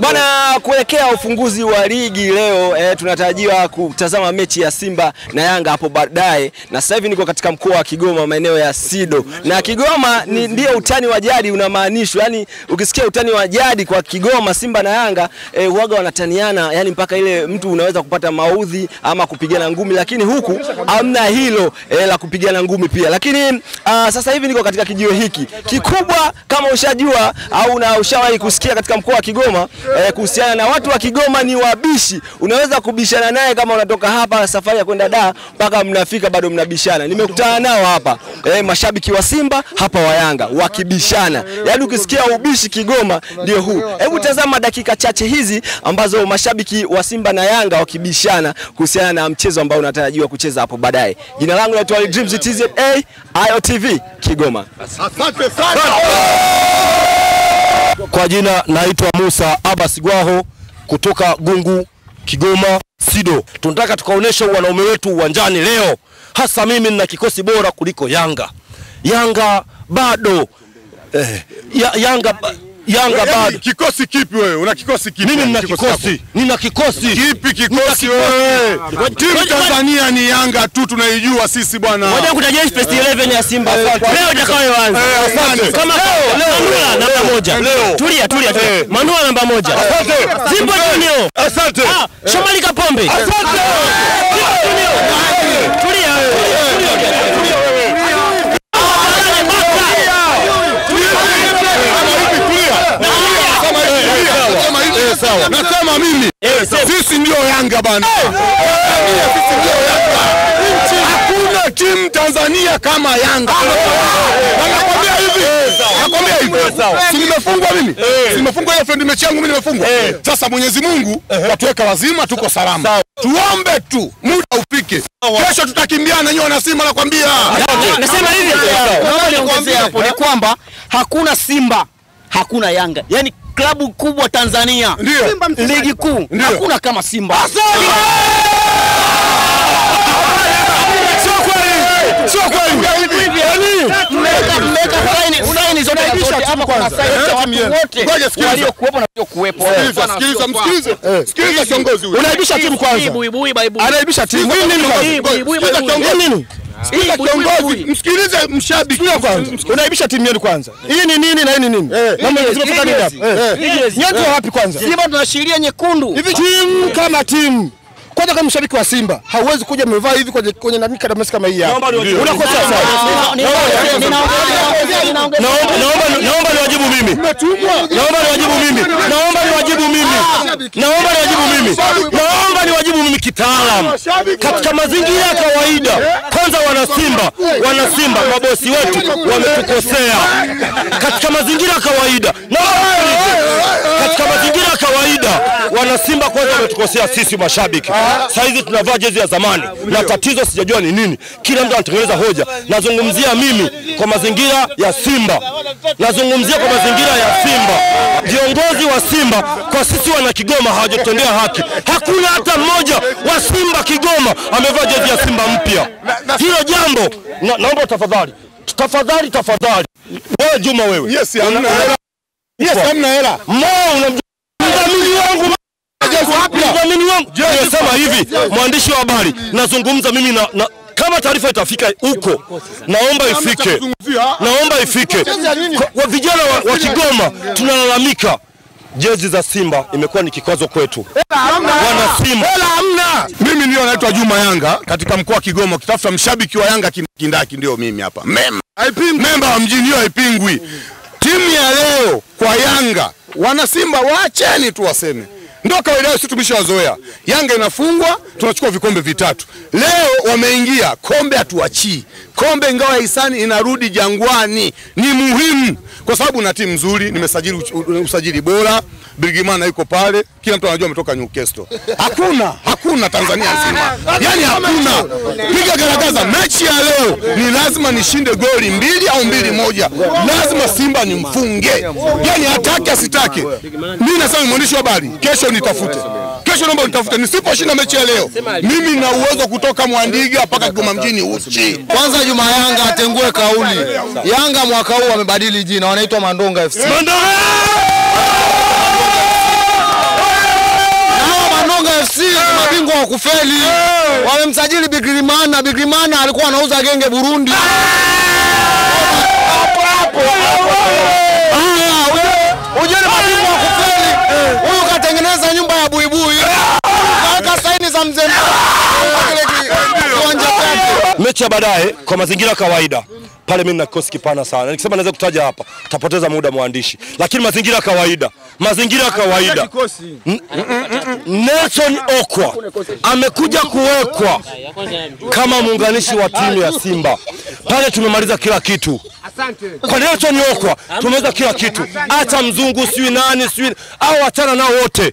Bwana, kuelekea ufunguzi wa ligi leo eh, tunatarajiwa kutazama mechi ya Simba na Yanga hapo baadaye, na sasa hivi niko katika mkoa wa Kigoma maeneo ya Sido, na Kigoma ni ndio utani wa jadi unamaanishwa, yani ukisikia utani wa jadi kwa Kigoma Simba na Yanga eh, huaga wanataniana, yani mpaka ile mtu unaweza kupata maudhi ama kupigana ngumi, lakini huku hamna hilo eh, la kupigana ngumi pia. Lakini a, sasa hivi niko katika kijiwe hiki. Kikubwa, kama ushajua au na ushawahi kusikia katika mkoa wa Kigoma eh, kuhusiana na watu wa Kigoma ni wabishi. Unaweza kubishana naye kama unatoka hapa safari ya kwenda da mpaka mnafika bado mnabishana. Nimekutana nao hapa eh, mashabiki wa Simba hapa wa Yanga wakibishana, yaani ukisikia ubishi Kigoma ndio huu. Hebu tazama dakika chache hizi ambazo mashabiki wa Simba na Yanga wakibishana kuhusiana na mchezo ambao unatarajiwa kucheza hapo baadaye. Jina langu naitwa Dreams TZA IOTV Kigoma. Asante sana. Kwa jina naitwa Musa Abbas Gwaho kutoka Gungu, Kigoma Sido. Tunataka tukaonesha wanaume wetu uwanjani leo, hasa mimi nina kikosi bora kuliko Yanga. Yanga bado eh, ya, Yanga ba- Yanga Yaani, bado Kikosi kipi wewe? Una kikosi kipi? mimi nina Kikosi kikosi, nina kikosi Kipi kikosi wewe? Timu Tanzania ni Yanga tu tunaijua sisi bwana. Ngoja kutajia first 11 ya Simba leo itakayoanza. Eh, asante. Kama moja. Tulia tulia tulia. Manua Manula namba moja. Asante. Simba Junior. Asante. Ah, Shomari Kapombe. Asante. Zimbo Junior. Tulia. Nasema mimi sisi ndio Yanga bana. Sisi ndio Tanzania kama Yanga. Na Nakwambia hivi. Nakwambia hivi. Si nimefungwa mimi? Si nimefungwa hiyo friend mechi yangu mimi nimefungwa. Sasa Mwenyezi Mungu watuweka wazima tuko salama. Tuombe tu. Muda ufike. Kesho tutakimbiana nyoo na Simba nakwambia. Nasema hivi. Naomba hapo ni kwamba hakuna Simba hakuna Yanga, yaani klabu kubwa Tanzania, ligi kuu. Hakuna kama Simba. Sio hapa, kuna saini watu wote waliokuwepo na waliokuwepo. Sikiliza, sikiliza, msikilize. Sikiliza kiongozi huyu. Unaibisha timu kwanza. Anaibisha timu. Nini. Sikiliza kiongozi. Msikilize mshabiki. kwanza. Unaibisha timu yenu kwanza. Hii ni nini na hii ni nini? Hapa? Eh. Wapi kwanza? Simba tunashiria nyekundu. Hivi timu kama timu. Kwanza kama mshabiki wa Simba, hauwezi kuja umevaa hivi kwenye kwenye nani kadamasi kama hii hapa. Unakosa. Naomba naomba naomba niwajibu mimi. Naomba niwajibu mimi. Naomba niwajibu mimi. Naomba niwajibu mimi. Naomba niwajibu mimi kitaalam. Katika mazingira ya kawaida, kwanza wana Simba, wana Simba mabosi wetu wametukosea. Katika mazingira ya kawaida. Naomba katika mazingira ya kawaida Simba kwanza ametukosea sisi mashabiki. Sasa hizi tunavaa jezi ya zamani na tatizo sijajua ni nini. Kila mtu anatengeneza hoja. Nazungumzia mimi kwa mazingira ya Simba, nazungumzia kwa mazingira ya Simba. Viongozi wa Simba kwa sisi wana Kigoma hawajatendea haki. Hakuna hata mmoja wa Simba Kigoma amevaa jezi ya Simba mpya. Hilo jambo na, naomba tafadhali, tafadhali, tafadhali, wewe Juma, wewe Yes, hamna hela. Yes, hamna hela. Mo unamjua mdhamini wangu. Nimesema hivi, mwandishi wa habari, nazungumza mimi na, na kama taarifa itafika huko, naomba ifike, naomba ifike. kwa, vijana wa, wa Kigoma tunalalamika. Jezi za Simba imekuwa ni kikwazo kwetu. Wana Simba. Hela hamna. Mimi ndio naitwa Juma Yanga katika mkoa wa Kigoma. Ukitafuta mshabiki wa Yanga kindaki ndio mimi hapa. Memba wa mjini hiyo haipingwi. Timu ya leo kwa Yanga, wana Simba waacheni tu waseme. Ndio kawaida yao, sisi tumeshawazoea. Yanga inafungwa, tunachukua vikombe vitatu. Leo wameingia, kombe hatuachii. Kombe ingawa hisani inarudi Jangwani, ni muhimu kwa sababu na timu nzuri, nimesajili usajili bora. Bigimana yuko pale, kila mtu anajua ametoka Newcastle. Hakuna, hakuna Tanzania nzima, yani hakuna. Piga garagaza, mechi ya leo ni lazima nishinde goli mbili au mbili moja, lazima Simba nimfunge, yani hataki asitake. Mimi nasema mwandishi wa habari, kesho nitafute, kesho naomba nitafute. Nisiposhinda mechi ya leo, mimi na uwezo kutoka Mwandiga mpaka Kigoma mjini uchi. Kwanza Juma Yanga atengue kauli. Yanga mwaka huu wamebadili jina, wanaitwa Mandonga FC. Mandonga FC mabingwa wa kufeli. Wamemsajili Bigrimana. Bigrimana alikuwa anauza genge Burundi. Ah, nyumba ya buibui. Kaweka saini za mzee kiwanja chake. mechi ya baadaye kwa mazingira kawaida pale mimi na kikosi kipana sana. Nikisema naweza kutaja hapa, tapoteza muda mwandishi. Lakini mazingira ya kawaida, mazingira ya kawaida. Nelson Okwa amekuja kuwekwa kama muunganishi wa timu ya Simba. Pale tumemaliza kila kitu. Kwa Nelson Okwa tumeweza kila kitu. Acha mzungu sijui nani sijui au achana nao wote.